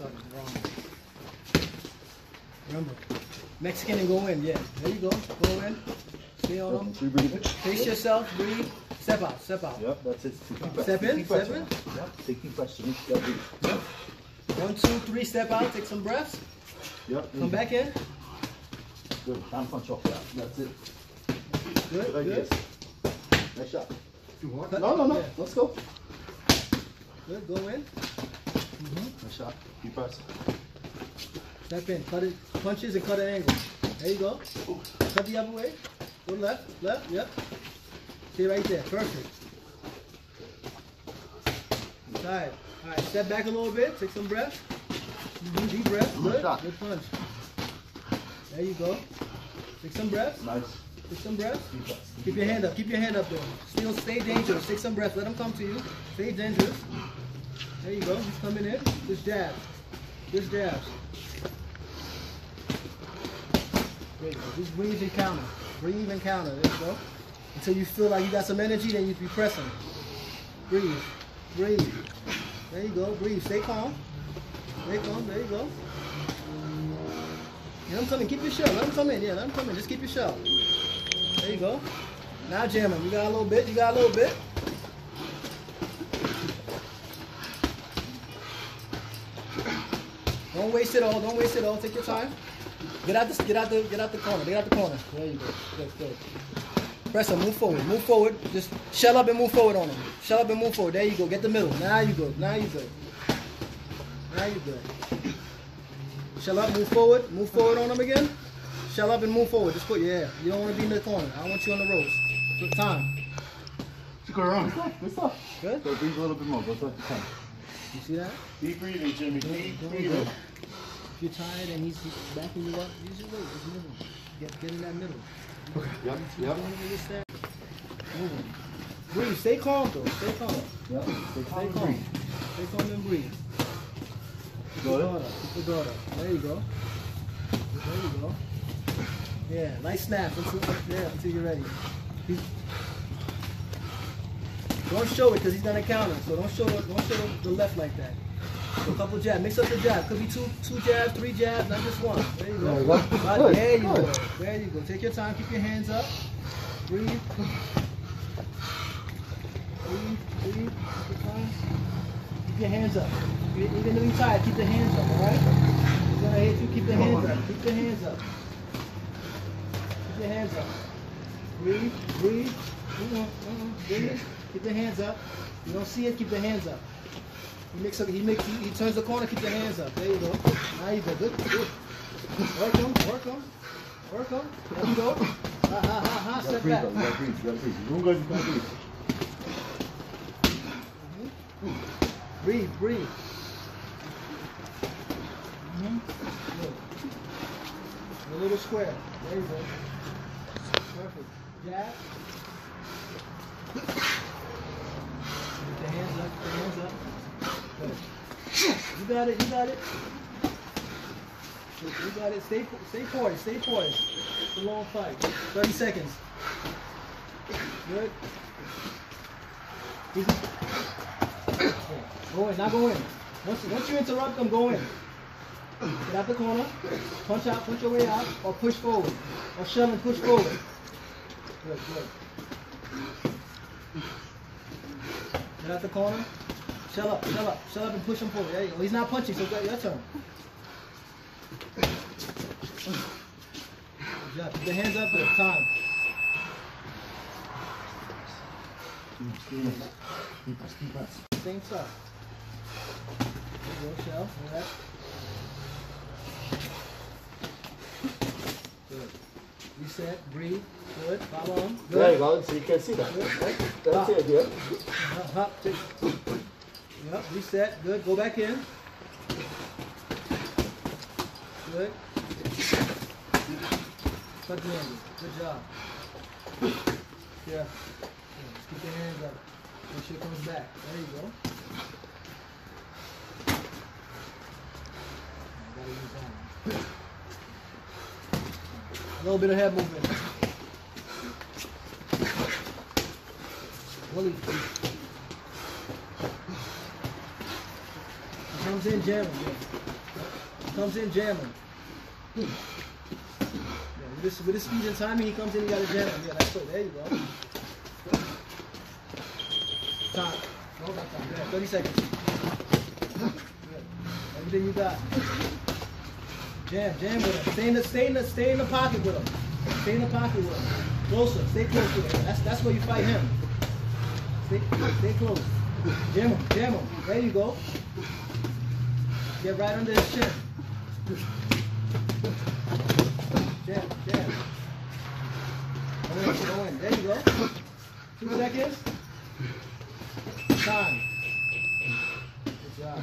something wrong. Remember, Mexican and go in. Yeah, there you go. Go in. Stay on them. Three. Face yourself. Breathe. Step out. Step out. Yep, that's it. Take deep. Step in, step in. now. Yep, take deep breaths. Yep. One, two, three. Step out. Take some breaths. Yep. Come back in. Good. Down punch off that. That's it. Good. Good Good. ideas. Nice shot. Cut. No, no, no. Yeah. Let's go. Good. Go in. Nice shot. Deep breaths. Step in. Cut it. Punches and cut an angle. There you go. Cut the other way. Go left. Left. Yep. Stay right there. Perfect. Side. All right. Step back a little bit. Take some breaths. Mhm, Deep breath. Good. Good punch. There you go. Take some breaths. Nice. Take some breaths. Keep your hand up. Keep your hand up there. Still stay dangerous. Take some breaths. Let them come to you. Stay dangerous. There you go. He's coming in. Just jab. Just jabs. There you go. Just breathe and counter. Breathe and counter. There you go. Until you feel like you got some energy, then you should be pressing. Breathe. Breathe. There you go. Breathe. Stay calm. Stay calm. There you go. Let him come in. Keep your shell. Let him come in. Yeah, let him come in. Just keep your shell. There you go. Now jam him. You got a little bit. You got a little bit. Don't waste it all. Don't waste it all. Take your time. Get out the get out the get out the corner. Get out the corner. There you go. Good, good. Press him. Move forward. Move forward. Just shell up and move forward on him. Shell up and move forward. There you go. Get the middle. Now you good. Now you good. Now you good. Shell up. Move forward. Move forward on him again. Shell up and move forward. Just put your yeah. You don't want to be in the corner. I want you on the ropes. Good time. Just go around. Good stuff. Good. Good. So breathe a little bit more. Go to the ten. You see that? Deep breathing, Jimmy. Deep Doing breathing. good. If you're tired and he's he's backing you up, use your weight. Just move him. Get get in that middle. Okay. Yep. Yep. Don't even get stabbed. Move him. Breathe. Stay calm though. Stay calm. Yep. Stay Stay calm calm. Stay calm and breathe. Keep Got your it? guard up. Keep your guard up. There you go. There you go. Yeah, nice snap until yeah, until you're ready. He's, don't show it because he's gonna counter. So don't show the, don't show the, left like that. So a couple jabs. Mix up the jab. Could be two two jabs, three jabs, not just one. There you go. There you go. Right, there you go. There you go. Take your time. Keep your hands up. Breathe. Breathe. Breathe. Take your time. Keep your hands up. Even though you're tired, keep the hands up, alright? He's gonna hit you, keep the hands up. Keep the hands up. Keep your hands up. Breathe, breathe. Uh-uh. Breathe. Keep the hands up. You don't see it, keep the hands up. He makes up, he makes he, he turns the corner, keep your hands up. There you go. Now you go. Good, good. Work him, work him. Work him. There you go. Ha ha ha ha. You gotta Step breathe back. You gotta breathe. You gotta breathe. You gotta breathe. Breathe, breathe. Mm-hmm. Good. A little square. There you go. Perfect. Jab. Keep the hands up, keep the hands up. Good. You got it, you got it. You got it. Stay, stay poised, stay poised. It's a long fight. 30 seconds. Good. Go in, now go in. Once, once you interrupt them, go in. Get out the corner, punch out, punch your way out, or push forward. Or shove and push forward. Good, good. Get out the corner. Shell up, shell up, shell up and push him forward. There you go. He's not punching, so your turn. Good your hands up there. Time. Same stuff. There you go, shell. All right. Good. Reset, breathe. Good. On. Good. There you go. So you can see that. That's it, yeah. Hop, take- Yep, reset. Good. Go back in. Good. Cut the angle. Good job. Yeah. Yeah, Just keep your hands up. Make sure it comes back. There you go. I gotta use that one. A little bit of head movement. Comes in jamming. Comes in jamming. Yeah, with this with this speed and timing, he comes in. You got a jam. Yeah, that's it. There you go. Time. Time. Yeah, Thirty seconds. Good. Everything you got. Jam, jam with him. Stay in the stay in the stay in the pocket with him. Stay in the pocket with him. Closer. Stay close to him. That's that's where you fight him. Stay, stay close. Jam him, jam him. There you go. Get right under his chin. Jam, jam. Go in, go in. There you go. Two seconds. Time. Good job.